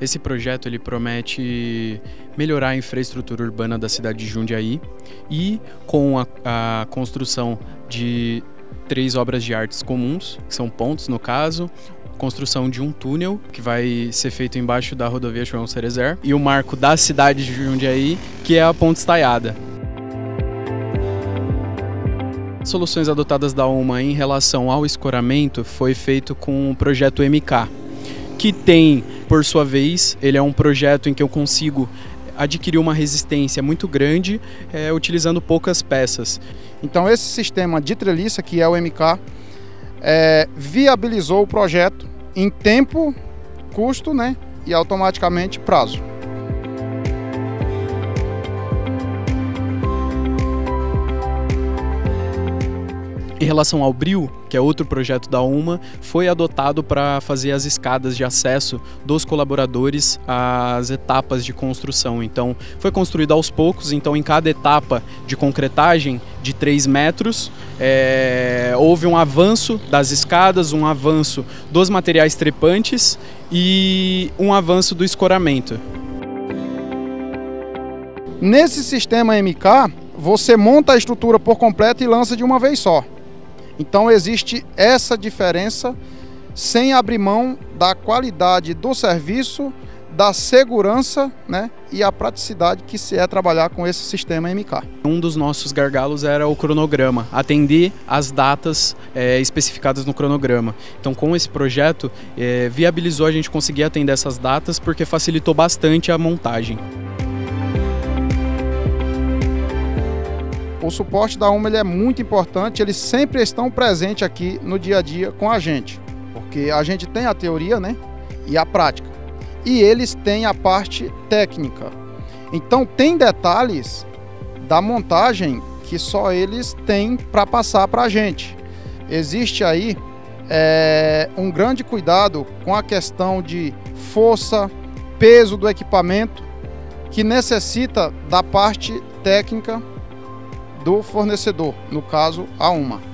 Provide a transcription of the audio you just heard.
Esse projeto ele promete melhorar a infraestrutura urbana da cidade de Jundiaí e com a, a construção de três obras de artes comuns, que são pontos no caso, construção de um túnel que vai ser feito embaixo da rodovia João Cerezer e o marco da cidade de Jundiaí, que é a Ponte Estaiada. Soluções adotadas da UMA em relação ao escoramento foi feito com o projeto MK, que tem, por sua vez, ele é um projeto em que eu consigo adquirir uma resistência muito grande é, utilizando poucas peças. Então esse sistema de treliça, que é o MK, é, viabilizou o projeto em tempo, custo né, e automaticamente prazo. Em relação ao Bril, que é outro projeto da UMA, foi adotado para fazer as escadas de acesso dos colaboradores às etapas de construção. Então, foi construído aos poucos, então em cada etapa de concretagem de 3 metros, é, houve um avanço das escadas, um avanço dos materiais trepantes e um avanço do escoramento. Nesse sistema MK, você monta a estrutura por completo e lança de uma vez só. Então existe essa diferença sem abrir mão da qualidade do serviço, da segurança né, e a praticidade que se é trabalhar com esse sistema MK. Um dos nossos gargalos era o cronograma, atender as datas é, especificadas no cronograma. Então, com esse projeto, é, viabilizou a gente conseguir atender essas datas porque facilitou bastante a montagem. O suporte da UMA ele é muito importante, eles sempre estão presentes aqui no dia a dia com a gente, porque a gente tem a teoria né, e a prática, e eles têm a parte técnica. Então, tem detalhes da montagem que só eles têm para passar para a gente. Existe aí é, um grande cuidado com a questão de força, peso do equipamento, que necessita da parte técnica do fornecedor, no caso a UMA.